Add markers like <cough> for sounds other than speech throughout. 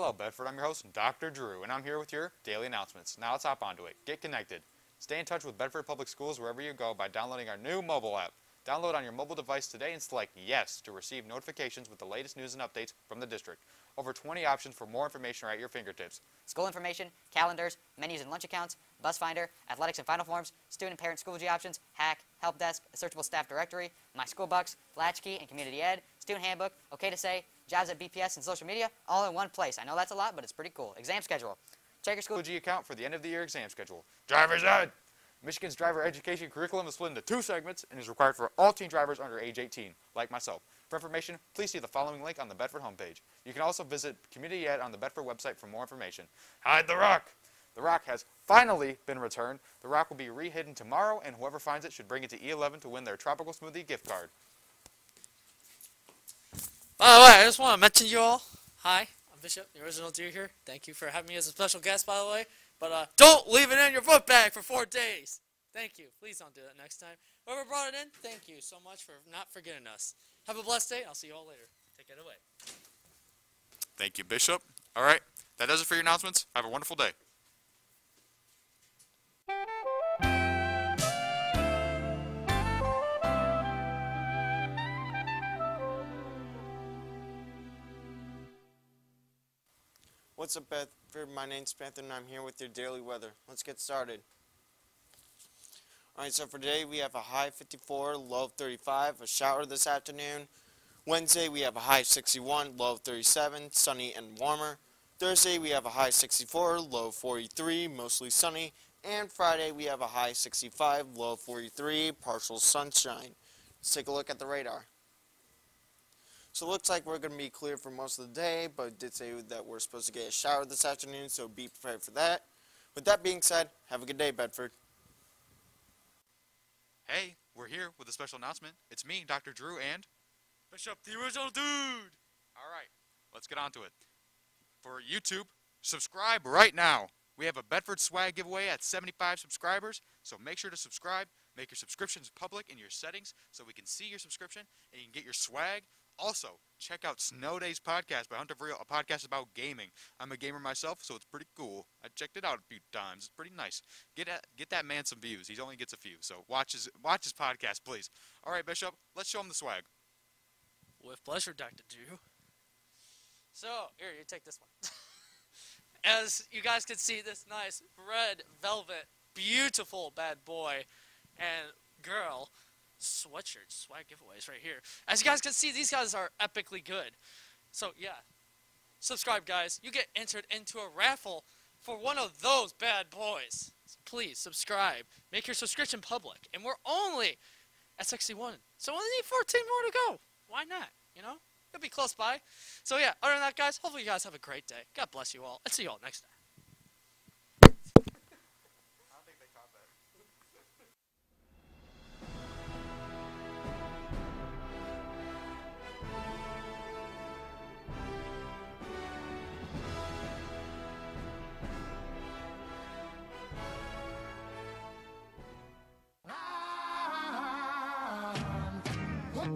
Hello, Bedford. I'm your host, Dr. Drew, and I'm here with your daily announcements. Now let's hop onto it. Get connected. Stay in touch with Bedford Public Schools wherever you go by downloading our new mobile app. Download on your mobile device today and select Yes to receive notifications with the latest news and updates from the district. Over 20 options for more information are at your fingertips. School information, calendars, menus and lunch accounts, bus finder, athletics and final forms, student and parent Schoology options, hack, help desk, searchable staff directory, my school bucks, latchkey and community ed, student handbook, OK2SAY, jobs at BPS and social media, all in one place. I know that's a lot, but it's pretty cool. Exam schedule. Check your school. Schoology account for the end of the year exam schedule. Driver's Ed! Michigan's driver education curriculum is split into two segments and is required for all teen drivers under age 18, like myself. For information, please see the following link on the Bedford homepage. You can also visit Community Ed on the Bedford website for more information. Hide the rock! The rock has finally been returned. The rock will be rehidden tomorrow, and whoever finds it should bring it to E11 to win their tropical smoothie gift card. By the way, I just want to mention you all. Hi, I'm Bishop, the original deer here. Thank you for having me as a special guest, by the way. But uh, don't leave it in your book bag for four days. Thank you. Please don't do that next time. Whoever brought it in, thank you so much for not forgetting us. Have a blessed day. I'll see you all later. Take it away. Thank you, Bishop. All right, that does it for your announcements. Have a wonderful day. What's up, Bedford? My name's Panther, and I'm here with your daily weather. Let's get started. Alright, so for today, we have a high 54, low 35, a shower this afternoon. Wednesday, we have a high 61, low 37, sunny and warmer. Thursday, we have a high 64, low 43, mostly sunny. And Friday, we have a high 65, low 43, partial sunshine. Let's take a look at the radar. So it looks like we're going to be clear for most of the day, but did say that we're supposed to get a shower this afternoon, so be prepared for that. With that being said, have a good day, Bedford. Hey, we're here with a special announcement. It's me, Dr. Drew, and Bishop, the original dude. All right, let's get on to it. For YouTube, subscribe right now. We have a Bedford swag giveaway at 75 subscribers, so make sure to subscribe. Make your subscriptions public in your settings so we can see your subscription and you can get your swag. Also, check out Snow Days podcast by Hunter Real, a podcast about gaming. I'm a gamer myself, so it's pretty cool. I checked it out a few times. It's pretty nice. Get at, get that man some views. He only gets a few, so watch his watch his podcast, please. All right, Bishop, let's show him the swag. With pleasure, Dr. Drew. So, here, you take this one. <laughs> As you guys can see, this nice red velvet, beautiful bad boy and girl sweatshirt swag giveaways right here. As you guys can see, these guys are epically good. So, yeah. Subscribe, guys. You get entered into a raffle for one of those bad boys. So please, subscribe. Make your subscription public. And we're only at 61. So we only need 14 more to go. Why not? You know? It'll be close by. So yeah, other than that, guys, hopefully you guys have a great day. God bless you all. And see you all next time.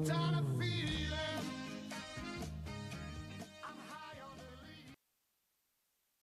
tired of